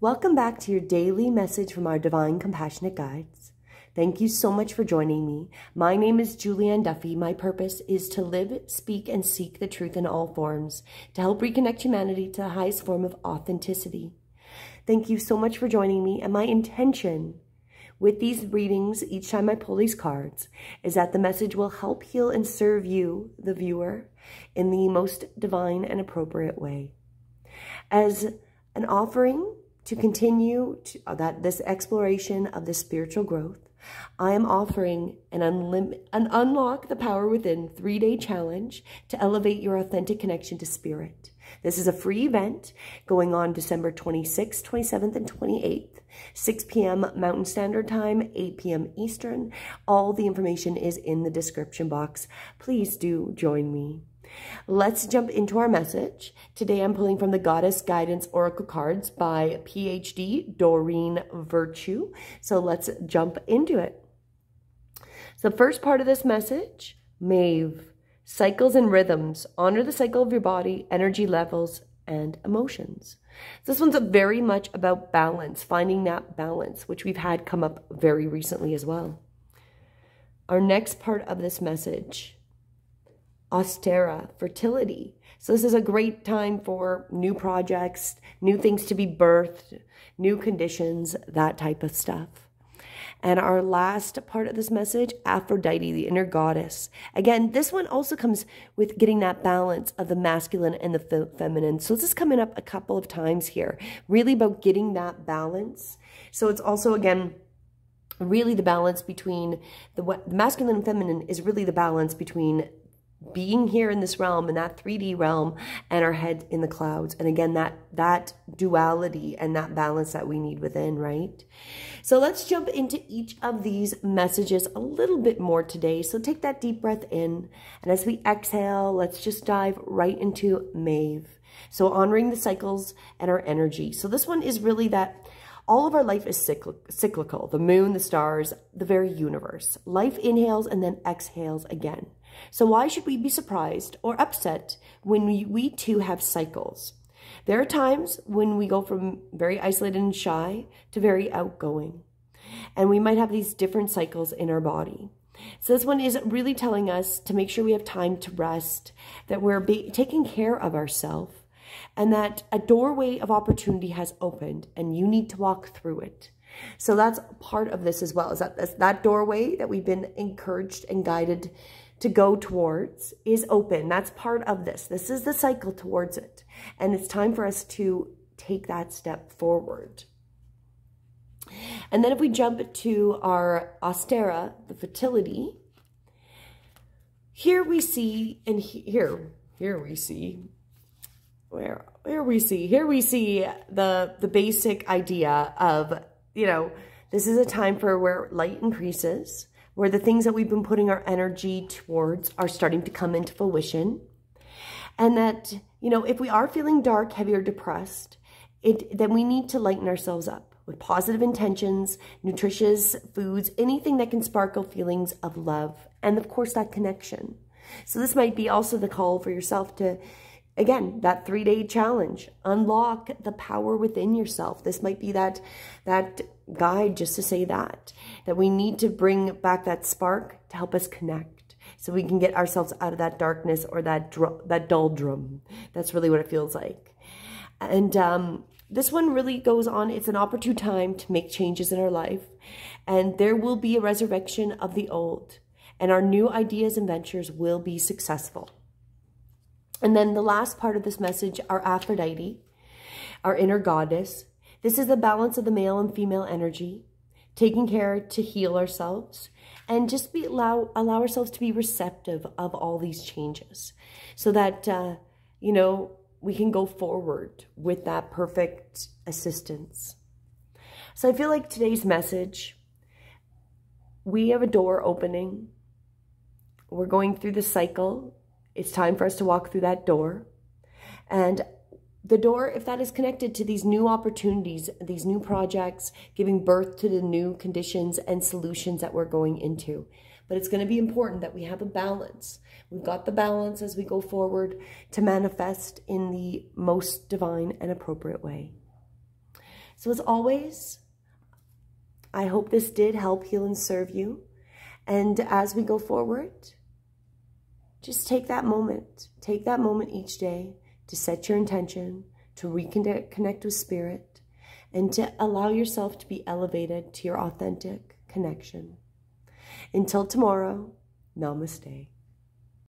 Welcome back to your daily message from our Divine Compassionate Guides. Thank you so much for joining me. My name is Julianne Duffy. My purpose is to live, speak, and seek the truth in all forms, to help reconnect humanity to the highest form of authenticity. Thank you so much for joining me, and my intention with these readings, each time I pull these cards, is that the message will help heal and serve you, the viewer, in the most divine and appropriate way. As an offering to continue to, uh, that this exploration of the spiritual growth, I am offering an, unlim- an Unlock the Power Within three-day challenge to elevate your authentic connection to spirit. This is a free event going on December 26th, 27th, and 28th, 6 p.m. Mountain Standard Time, 8 p.m. Eastern. All the information is in the description box. Please do join me. Let's jump into our message. Today I'm pulling from the Goddess Guidance Oracle cards by PhD Doreen Virtue. So let's jump into it. So the first part of this message, Maeve, cycles and rhythms. Honor the cycle of your body, energy levels, and emotions. This one's very much about balance, finding that balance, which we've had come up very recently as well. Our next part of this message, Ostara, fertility. So this is a great time for new projects, new things to be birthed, new conditions, that type of stuff. And our last part of this message, Aphrodite, the inner goddess. Again, this one also comes with getting that balance of the masculine and the feminine. So this is coming up a couple of times here, really about getting that balance. So it's also, again, really the balance between the, what the masculine and feminine is really the balance between being here in this realm in that 3D realm and our head in the clouds. And again, that, that duality and that balance that we need within, right? So let's jump into each of these messages a little bit more today. So take that deep breath in. And as we exhale, let's just dive right into Maeve So honoring the cycles and our energy. So this one is really that all of our life is cyclical. The moon, the stars, the very universe. Life inhales and then exhales again. So why should we be surprised or upset when we, we too have cycles? There are times when we go from very isolated and shy to very outgoing. And we might have these different cycles in our body. So this one is really telling us to make sure we have time to rest, that we're taking care of ourselves, and that a doorway of opportunity has opened and you need to walk through it. So that's part of this as well, is that that doorway that we've been encouraged and guided to go towards is open. That's part of this. This is the cycle towards it. And it's time for us to take that step forward. And then if we jump to our Ostara, the fertility, here we see, and here, here we see, where, here we see, here we see the, the basic idea of, you know, this is a time for where light increases, where the things that we've been putting our energy towards are starting to come into fruition. And that, you know, if we are feeling dark, heavy, or depressed, it, then we need to lighten ourselves up with positive intentions, nutritious foods, anything that can sparkle feelings of love, and of course, that connection. So this might be also the call for yourself to, again, that three-day challenge. Unlock the power within yourself. This might be that, that guide just to say that, that we need to bring back that spark to help us connect so we can get ourselves out of that darkness or that that doldrum. That's really what it feels like. And um, this one really goes on. It's an opportune time to make changes in our life. And there will be a resurrection of the old. And our new ideas and ventures will be successful. And then the last part of this message, our Aphrodite, our inner goddess, this is the balance of the male and female energy, taking care to heal ourselves and just be allow allow ourselves to be receptive of all these changes so that uh, you know we can go forward with that perfect assistance. So I feel like today's message, we have a door opening. We're going through the cycle. It's time for us to walk through that door. And the door, if that is connected to these new opportunities, these new projects, giving birth to the new conditions and solutions that we're going into. But it's going to be important that we have a balance. We've got the balance as we go forward to manifest in the most divine and appropriate way. So, as always, I hope this did help heal and serve you. And as we go forward, just take that moment. Take that moment each day to set your intention, to reconnect with spirit, and to allow yourself to be elevated to your authentic connection. Until tomorrow, namaste.